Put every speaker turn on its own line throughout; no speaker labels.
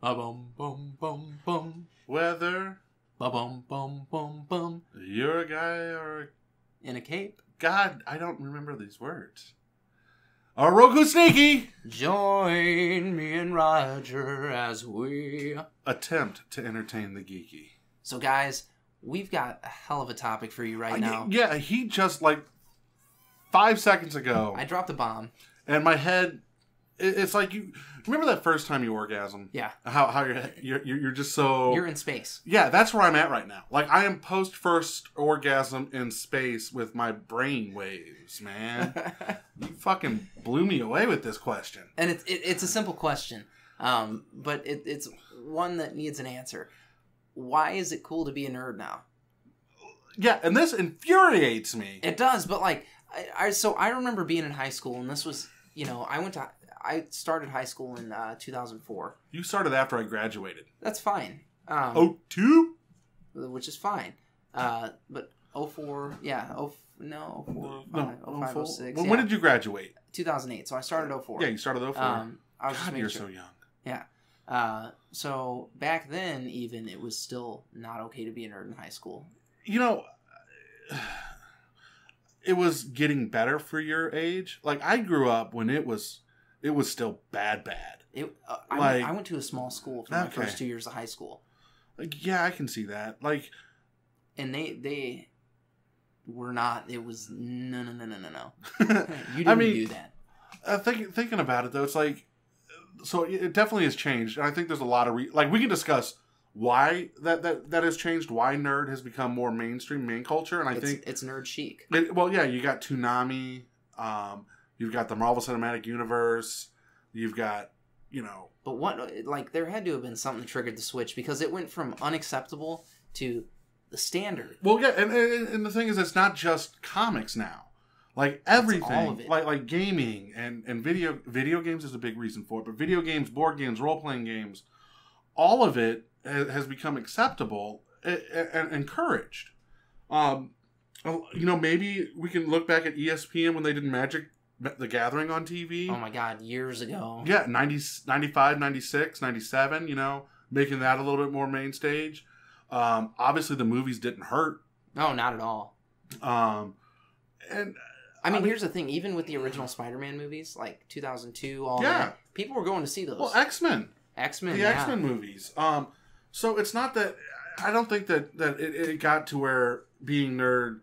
Ba bum bum bum bum.
Whether
Ba bum bum bum bum.
you're a guy or a
In a cape.
God, I don't remember these words. Roku Sneaky!
Join me and Rodger as we.
Attempt to entertain the geeky.
So, guys, we've got a hell of a topic for you right now.
yeah, he just like five seconds ago,
I dropped a bomb.
and my head. It- It's like you remember that first time you orgasm.
Yeah.
How how you're you're, you're just so
You're in space.
yeah. That's where I'm at right now. Like I am post first orgasm in space with my brain waves, man. you fucking blew me away with this question.
and it's it, it's a simple question, um, but it, it's one that needs an answer. Why is it cool to be a nerd now?
Yeah, and this infuriates me.
It does, but like I, I so I remember being in high school, and this was you know I went to I started high school in uh, 2004.
You started after I graduated.
That's fine. Um,
Oh, two?
which is fine. Uh, but oh four, yeah, oh no, 04,
No,
05,
04.
06,
When,
yeah.
when did you graduate?
2008. So I started oh four.
Yeah, you started oh four.
Um, I was
God, you're
sure.
so young. Yeah.
Uh, so back then, even it was still not okay to be a nerd in high school.
You know, it was getting better for your age. Like I grew up when it was, it was still bad, bad.
It, uh, I,
Like-
went, I went to a small school for my first two years of high school,
Like, yeah, I can see that. Like,
and they they were not. It was no no no no no no. You didn't
I mean,
do that.
uh, think, thinking about it though, it's like, so it definitely has changed. And I think there's a lot of re- like we can discuss why that that that has changed. Why nerd has become more mainstream, main culture, and I
it's,
think
it's nerd chic.
It, well, yeah, you got Toonami. Um, you've got the Marvel Cinematic Universe. You've got, you know,
But what like there had to have been something that triggered the switch because it went from unacceptable to the standard.
well, yeah, and, and, and the thing is, it's not just comics now. Like everything,
all of it.
like like gaming and and video video games is a big reason for it. But video games, board games, role playing games, all of it has become acceptable and, encouraged. Um, you know, maybe we can look back at ESPN when they did Magic the Gathering on TV.
Oh my god, years ago.
Yeah, 90, 95, 96, 97, you know, making that a little bit more main stage. Um, obviously, the movies didn't hurt.
No, not at all.
Um, and
I mean,
I mean-
here's the thing. Even with the original Spider-Man movies, like 2002, all
Yeah.
that, people were going to see those.
well, X Men,
X-Men,
the
yeah.
X Men movies. Um, so it's not that I don't think that that it, it got to where being nerd.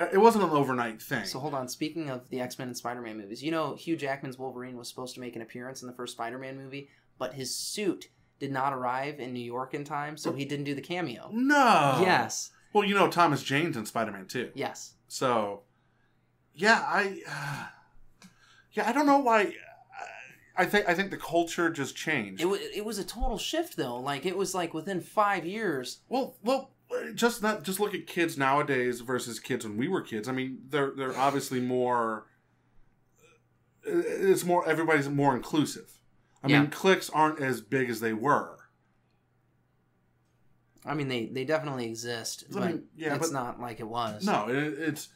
Uh, It wasn't an overnight thing.
So hold on. Speaking of the X-Men and Spider-Man movies, you know Hugh Jackman's Wolverine was supposed to make an appearance in the first Spider-Man movie, but his suit did not arrive in New York in time, so he didn't do the cameo.
no.
Yes.
Well, you know Thomas Jane's in Spider Man too.
Yes.
So, yeah, I, uh, yeah, I don't know why. I think I think the culture just changed.
It was it was a total shift though. Like it was like within five years.
well, well, just not just look at kids nowadays versus kids when we were kids. I mean, they're they're obviously more. It's more everybody's more inclusive. I
Yeah.
mean, cliques aren't as big as they were.
I mean, they they definitely exist,
I
but
mean, yeah,
it's
but-
not like it was.
No, it, it's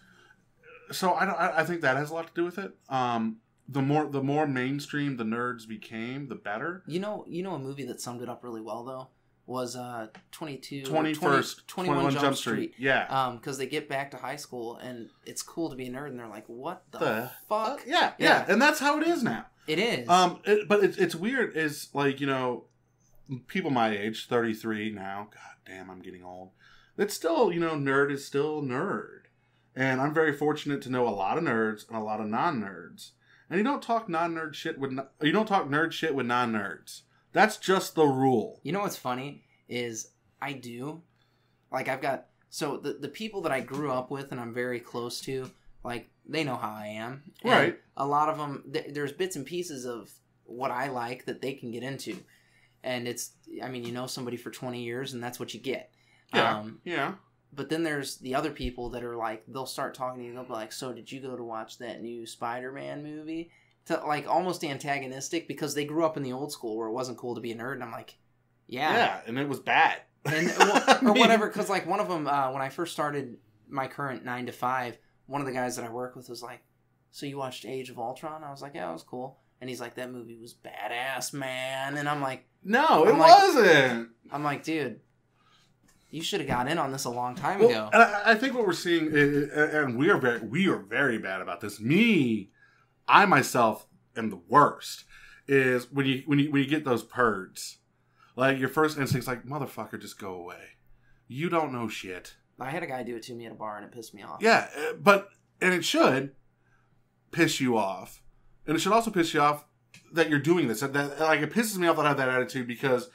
so I don't. I, I think that has a lot to do with it. Um, the more the more mainstream the nerds became, the better.
You know, you know a movie that summed it up really well though was uh 22
Twenty
20
first,
21
Twenty One
Jump,
Jump
Street.
Street. Yeah.
Um, because they get back to high school and it's cool to be a nerd, and they're like, "What the,
The
fuck?"
Uh, yeah, yeah,
Yeah.
and that's how it is now.
It is.
Um, it, but it's it's weird. Is like you know, people my age, thirty three now. God damn, I'm getting old. It's still you know, nerd is still nerd, and I'm very fortunate to know a lot of nerds and a lot of non nerds. And you don't talk non nerd shit with you don't talk nerd shit with non nerds. That's just the rule.
You know what's funny is I do, like I've got so the the people that I grew up with and I'm very close to, like they know how I am. And
Right.
A lot of them, th- there's bits and pieces of what I like that they can get into, and it's I mean you know somebody for 20 years and that's what you get.
Yeah.
Um,
Yeah.
but then there's the other people that are like they'll start talking to you. They'll be like, "So did you go to watch that new Spider-Man movie?" To like almost antagonistic because they grew up in the old school where it wasn't cool to be a nerd, and I'm like,
Yeah, yeah, and it was bad.
and
I
or whatever. Because like one of them, uh, when I first started my current nine to five, one of the guys that I work with was like, "So you watched Age of Ultron?" I was like, "Yeah, it was cool." And he's like, "That movie was badass, man." And I'm like,
No, it
I'm like-
wasn't.
I'm like, dude, you should have got in on this a long time
Well,
ago.
and I, I think what we're seeing, is, and we are very, we are very bad about this. Me, I myself am the worst. Is when you when you when you get those purds, like your first instinct's like, motherfucker, just go away. You don't know shit.
I had a guy do it to me at a bar and it pissed me off.
Yeah, uh, but and it should piss you off, and it should also piss you off that you're doing this. That, that like it pisses me off that I have that attitude because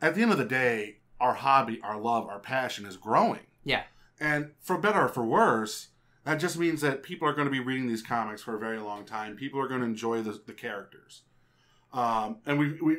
at the end of the day, our hobby, our love, our passion is growing.
Yeah.
And for better or for worse, that just means that people are going to be reading these comics for a very long time. People are going to enjoy the, the characters. Um, and we, we,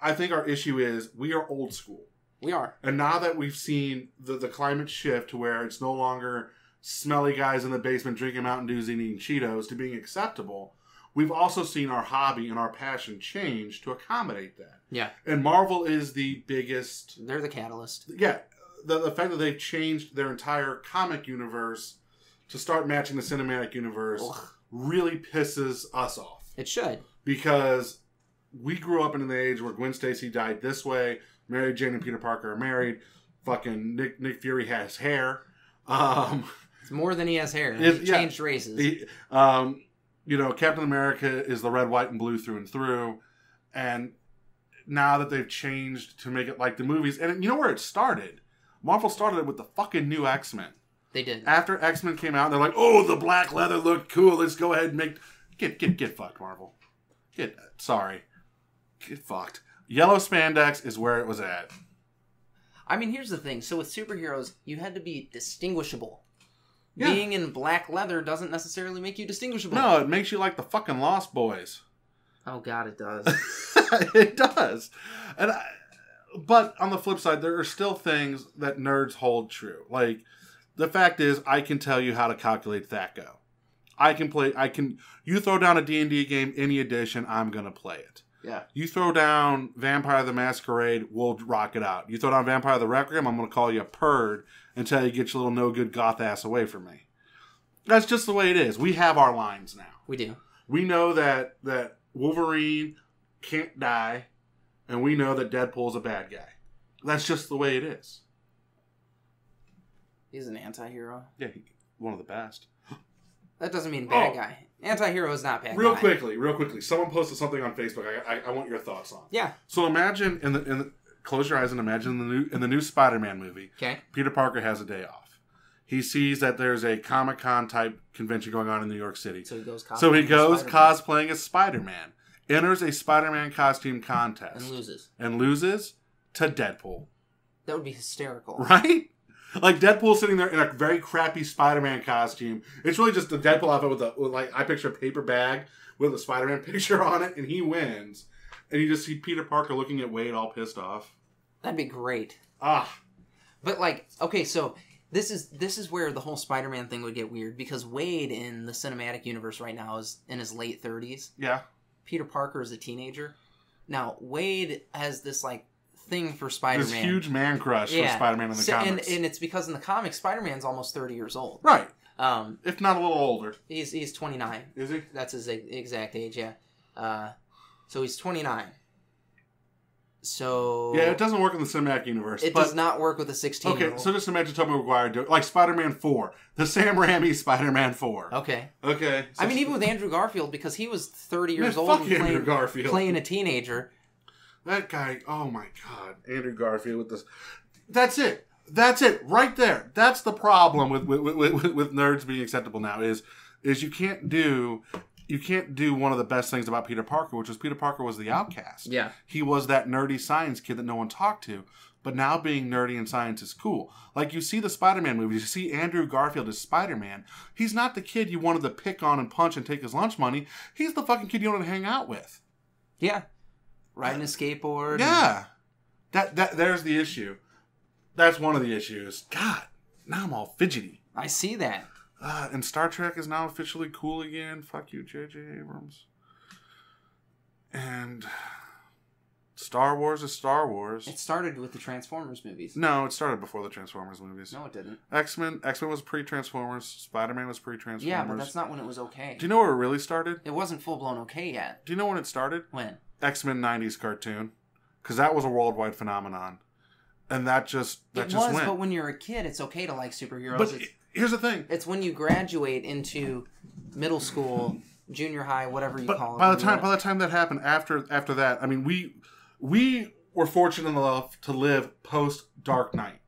I think our issue is we are old school.
We are.
And now that we've seen the, the climate shift to where it's no longer smelly guys in the basement drinking Mountain Dews and eating Cheetos to being acceptable, we've also seen our hobby and our passion change to accommodate that.
Yeah.
And Marvel is the biggest.
They're the catalyst.
Yeah, the, the fact that they've changed their entire comic universe to start matching the cinematic universe
Ugh.
really pisses us off
It should.
because we grew up in an age where Gwen Stacy died this way, Mary Jane and Peter Parker are married, fucking Nick Nick Fury has hair. Um,
It's more than he has hair.
It-
He
yeah.
changed races.
he, um, you know, Captain America is the red, white, and blue through and through, and now that they've changed to make it like the movies, and you know where it started. Marvel started it with the fucking new X Men.
They did.
After X Men came out, they're like, "Oh, the black leather looked cool. Let's go ahead and make get get get fucked, Marvel. Get sorry, get fucked. Yellow spandex is where it was at.
I mean, here's the thing. So with superheroes, you had to be distinguishable.
Yeah.
Being in black leather doesn't necessarily make you distinguishable.
No, it makes you like the fucking Lost Boys.
Oh God, it does.
it does, and I, but on the flip side, there are still things that nerds hold true. Like the fact is, I can tell you how to calculate THAC0. I can play. I can. You throw down a D and D game, any edition, I'm gonna play it.
yeah.
You throw down Vampire the Masquerade, we'll rock it out. You throw down Vampire the Requiem, I'm going to call you a purd until you get your little no good goth ass away from me. That's just the way it is. We have our lines now.
We do.
We know that that Wolverine can't die, and we know that Deadpool's a bad guy. That's just the way it is.
He's an anti-hero.
Yeah, he, one of the best.
That doesn't mean bad
Oh.
guy. Anti-hero is not bad
Real
guy.
quickly, real quickly. Someone posted something on Facebook. I, I, I want your thoughts on.
Yeah.
So imagine in the in the, close your eyes and imagine the new in the new Spider-Man movie.
Okay.
Peter Parker has a day off. He sees that there's a Comic Con type convention going on in New York City.
So he goes.
So he goes
Spider-Man
cosplaying as Spider Man, enters a Spider Man costume contest,
and loses.
and loses to Deadpool.
That would be hysterical.
Right? Like Deadpool sitting there in a very crappy Spider Man costume. It's really just a Deadpool outfit with a, with like, I picture a paper bag with a Spider Man picture on it, and he wins. And you just see Peter Parker looking at Wade all pissed off.
That'd be great.
Ah,
But like, okay, so this is this is where the whole Spider-Man thing would get weird because Wade in the cinematic universe right now is in his late 30s.
yeah.
Peter Parker is a teenager. Now Wade has this like thing for Spider-Man.
huge man crush for Spider Man in the
So-
comics.
and it's because in the comics Spider-Man's almost 30 years old.
right.
Um,
If not a little older.
he's he's 29.
Is he?
That's his exact age, yeah. Uh, so he's 29. So
Yeah, it doesn't work in the cinematic universe.
it
but,
does not work with a 16
Okay, so just imagine Tobey Maguire do like Spider-Man Four, the Sam Raimi Spider-Man Four.
okay.
Okay, so-
I mean, even with Andrew Garfield, because he was 30 years
Man,
old and
Andrew Garfield.
playing a teenager.
That guy. Oh my god, Andrew Garfield with this. That's it. That's it. Right there. That's the problem with with, with, with, with nerds being acceptable now is is you can't do you can't do one of the best things about Peter Parker, which is Peter Parker was the outcast.
Yeah.
He was that nerdy science kid that no one talked to. But now being nerdy in science is cool. Like you see the Spider-Man movies, you see Andrew Garfield as Spider-Man. He's not the kid you wanted to pick on and punch and take his lunch money. He's the fucking kid you wanted to hang out with.
Yeah. Riding a skateboard.
Yeah. That that there's the issue. That's one of the issues. God, now I'm all fidgety.
I see that.
Uh, and Star Trek is now officially cool again. Fuck you, J.J. Abrams. And Star Wars is Star Wars.
It started with the Transformers movies.
No, it started before the Transformers movies.
No, it didn't.
X Men X Men was pre Transformers. Spider Man was pre Transformers.
Yeah, but that's not when it was okay.
Do you know where it really started?
It wasn't full blown okay yet.
Do you know when it started?
When?
X Men '90s cartoon. because that was a worldwide phenomenon, and that just that
it
just
was,
went.
but when you're a kid, it's okay to like superheroes.
But
it's,
here's the thing.
it's when you graduate into middle school, junior high, whatever you
But
call it.
by the time by the time that happened after after that, I mean we we were fortunate enough to live post Dark Knight.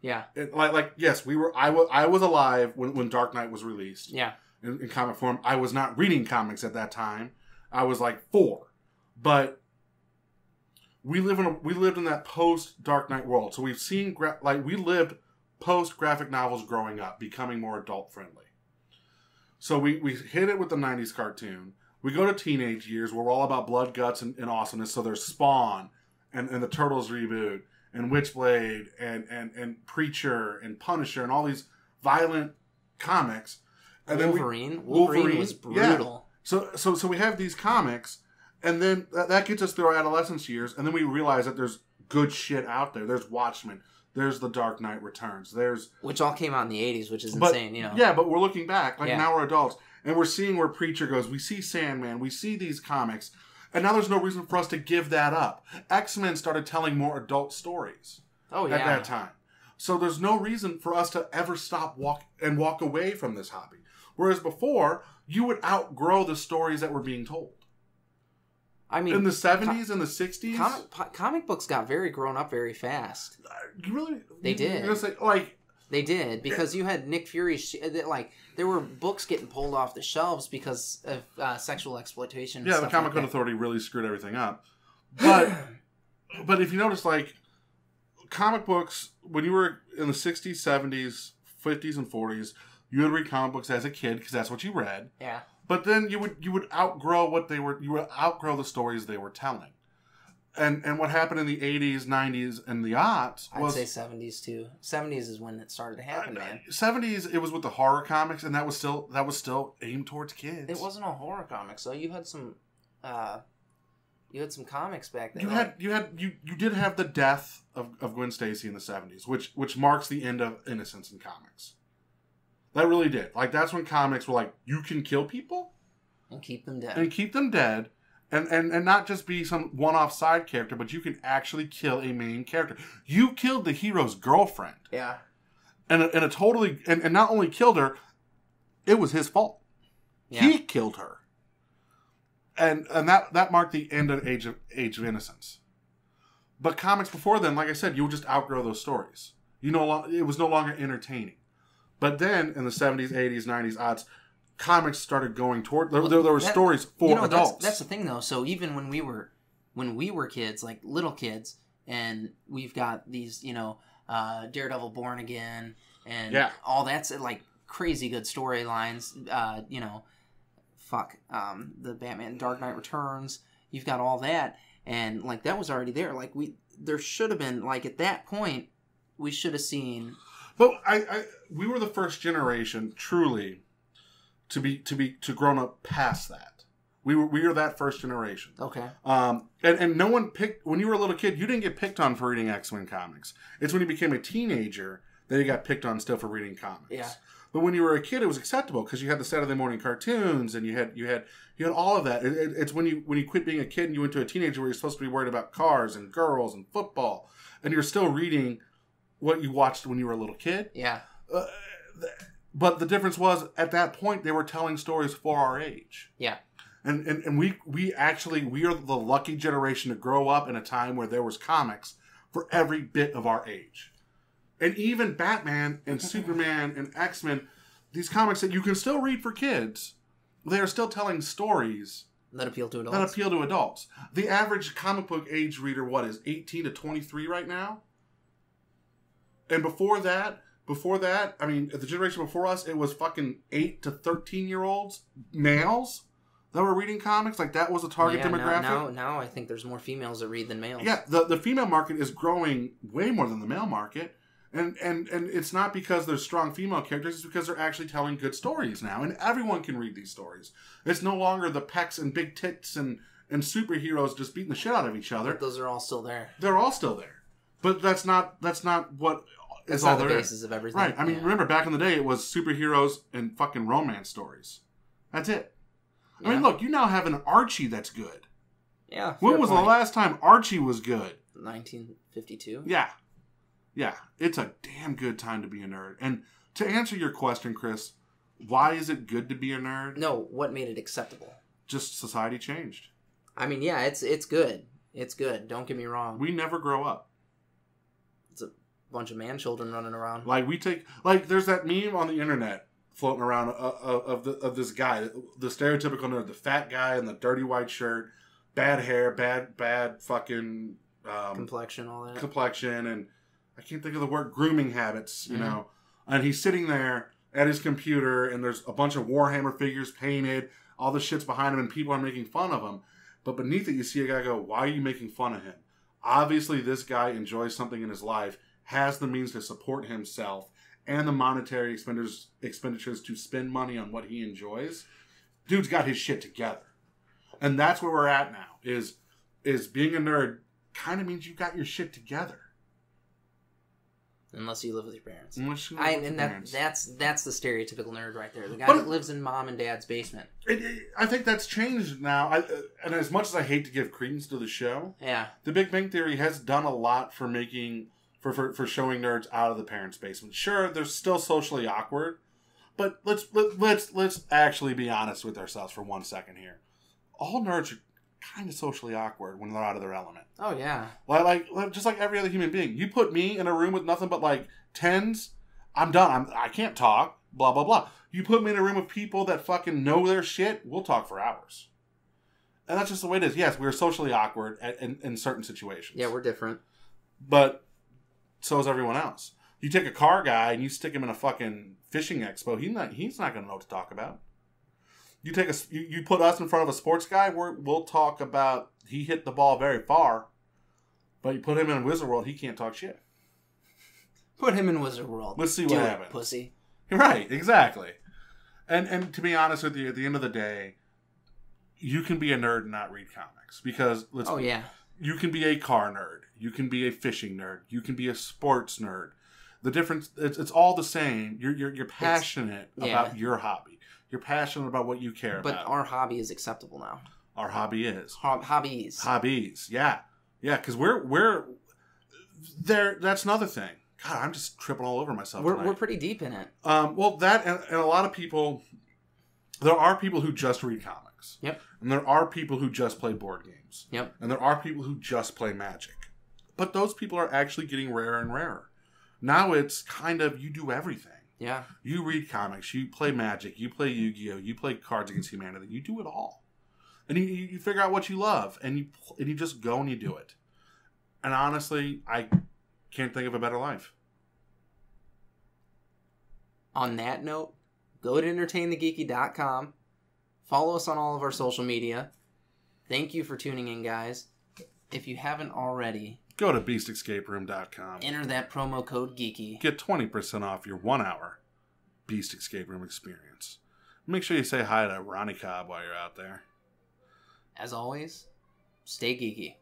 yeah,
It, like like yes, we were. I was I was alive when when Dark Knight was released
yeah,
in, in comic form. I was not reading comics at that time. I was like four, but we live in a, we lived in that post Dark Knight world. So we've seen gra- like we lived post graphic novels growing up, becoming more adult friendly. So we we hit it with the '90s cartoon. We go to teenage years where we're all about blood, guts, and, and awesomeness. So there's Spawn and, and the Turtles reboot and Witchblade and, and, and Preacher and Punisher and all these violent comics. And then we,
Wolverine. Wolverine.
Wolverine,
was
yeah.
brutal.
so so so we have these comics, and then that, that gets us through our adolescence years, and then we realize that there's good shit out there. There's Watchmen. There's The Dark Knight Returns. There's
which all came out in the '80s, which is
but
insane. You know.
yeah, but we're looking back. Like
Yeah.
now we're adults, and we're seeing where Preacher goes. We see Sandman. We see these comics, and now there's no reason for us to give that up. X Men started telling more adult stories
Oh yeah.
at that time. So there's no reason for us to ever stop walk and walk away from this hobby. Whereas before, you would outgrow the stories that were being told.
I mean,
In the 70s and the 60s,
comic comic books got very grown up very fast.
you really
They
you-
did.
Gonna say like
They did because you had Nick Fury. sh- like there were books getting pulled off the shelves because of uh, sexual exploitation. and
yeah, the Comic
like
Code. Authority really screwed everything up. But but if you notice, like comic books, when you were in the 60s, 70s, 50s, and 40s, you would read comic books as a kid because that's what you read.
Yeah,
But then you would you would outgrow what they were you would outgrow the stories they were telling. And and what happened in the 80s, 90s, and the aughts
I'd
was
say seventies too. Seventies is when it started to happen, man.
70s it was with the horror comics and that was still that was still aimed towards kids.
It wasn't a horror comics, so You had some, uh, you had some comics back then.
You had you had you you did have the death of, of Gwen Stacy in the seventies, which which marks the end of innocence in comics. That really did. Like that's when comics were like, you can kill people
and keep them dead.
and keep them dead, and and and not just be some one off side character, but you can actually kill a main character. You killed the hero's girlfriend,
yeah,
and a, and a totally and, and not only killed her, it was his fault.
yeah.
He killed her. And and that that marked the end of age of age of innocence. But comics before then, like I said, you would just outgrow those stories. You know, it was no longer entertaining. But then in the seventies, eighties, nineties, odds, comics started going toward there, there, there were
That-
stories for
you know,
adults.
That's, that's the thing, though. So even when we were, when we were kids, like little kids, and we've got these, you know, uh, Daredevil Born Again, and
Yeah.
all that's like crazy good storylines. Uh, you know, fuck, um, the Batman Dark Knight Returns. You've got all that, and like that was already there. Like we, there should have been like at that point, we should have seen.
But I, I we were the first generation truly to be to be to grown up past that. We were we were that first generation.
Okay,
Um, and, and no one picked when you were a little kid. You didn't get picked on for reading X Men comics. It's when you became a teenager that you got picked on still for reading comics.
Yeah.
But when you were a kid, it was acceptable because you had the Saturday morning cartoons and you had you had you had all of that. It, it- it's when you when you quit being a kid and you went to a teenager where you're supposed to be worried about cars and girls and football, and you're still reading what you watched when you were a little kid.
yeah,
Uh, th- but the difference was at that point they were telling stories for our age.
Yeah,
and, and and we we actually we are the lucky generation to grow up in a time where there was comics for every bit of our age. And even batman and superman and x-men these comics that you can still read for kids they are still telling stories
that appeal to adults.
that appeal to adults. The average comic book age reader what is 18 to 23 right now and before that before that i mean the generation before us it was fucking 8 to 13 year olds males that were reading comics. Like that was a target
Yeah,
demographic.
Now, now, I think there's more females that read than males.
yeah the, the female market is growing way more than the male market. And, and and it's not because there's strong female characters it's because they're actually telling good stories now. And everyone can read these stories. It's no longer the pecs and big tits and and superheroes just beating the shit out of each other.
But those are all still there.
they're all still there. But that's not that's not what
That's
all
not the
there
basis
is
of everything.
right i mean
Yeah.
remember back in the day it was superheroes and fucking romance stories that's it i mean look you now have an archie that's good
Yeah.
When
fair
was
point.
the last time Archie was good?
1952.
Yeah. Yeah. It's a damn good time to be a nerd. And to answer your question, Chris, why is it good to be a nerd?
No, what made it acceptable?
Just society changed.
I mean, yeah, it's it's good. It's good. Don't get me wrong.
We never grow up.
Bunch of man children running around.
Like we take like there's that meme on the internet floating around of, of, of the of this guy, the stereotypical nerd, the fat guy in the dirty white shirt, bad hair, bad bad fucking um,
Complexion, all that.
complexion, and I can't think of the word grooming habits, you
Mhm.
know. And he's sitting there at his computer, and there's a bunch of Warhammer figures painted, all the shit's behind him, and people are making fun of him. But beneath it, you see a guy go, "Why are you making fun of him?" Obviously, this guy enjoys something in his life, has the means to support himself, and the monetary expenditures expenditures to spend money on what he enjoys. Dude's got his shit together, and that's where we're at now. Is is being a nerd kind of means you got your shit together.
Unless you live with your parents.
Unless you
I
with
and that
parents.
that's that's the stereotypical nerd right there. The guy
But-
that lives in mom and dad's basement.
It- it- I think that's changed now. I, uh, and as much as I hate to give credence to the show,
Yeah.
The Big Bang Theory has done a lot for making for, for, for showing nerds out of the parents' basement. Sure, they're still socially awkward, but let's let, let's let's actually be honest with ourselves for one second here. All nerds are kind of socially awkward when they're out of their element.
Oh yeah.
Like, like just like every other human being. You put me in a room with nothing but like tens, I'm done. I'm I can't talk. Blah blah blah. You put me in a room of people that fucking know their shit. We'll talk for hours. And that's just the way it is. Yes, we're socially awkward at, in, in certain situations.
Yeah, we're different.
but so is everyone else. You take a car guy and you stick him in a fucking fishing expo. He's not. He's not going to know what to talk about. You take a. You, you put us in front of a sports guy. We're, we'll talk about he hit the ball very far. But you put him in Wizard World, he can't talk shit.
Put him in Wizard World.
Let's see
Do
what
it,
happens.
Pussy.
Right, exactly. And and to be honest with you, at the end of the day, you can be a nerd and not read comics because let's
Oh yeah.
you can be a car nerd, you can be a fishing nerd, you can be a sports nerd. The difference it's, it's all the same. You're you're, you're passionate
yeah.
about your hobby. You're passionate about what you care
But
about.
But our hobby is acceptable now.
Our hobby is
Hob- hobbies.
hobbies. Yeah, yeah. Because we're we're there. That's another thing. God, I'm just tripping all over myself.
we're,
tonight.
we're pretty deep in it.
Um, well, that and, and a lot of people, there are people who just read comics.
Yep.
And there are people who just play board games.
Yep.
And there are people who just play Magic. But those people are actually getting rarer and rarer. Now it's kind of you do everything.
Yeah.
You read comics, you play Magic, you play Yu Gi Oh, you play Cards Against Humanity. You do it all, and you, you figure out what you love, and you and you just go and you do it. And honestly, I can't think of a better life.
On that note, go to entertainthegeeky.com. Follow us on all of our social media. Thank you for tuning in, guys. If you haven't already,
Go to beastescaperoom.com.
enter that promo code geeky.
Get 20% off your one hour Beast Escape Room experience. Make sure you say hi to Ronnie Cobb while you're out there.
As always, stay geeky.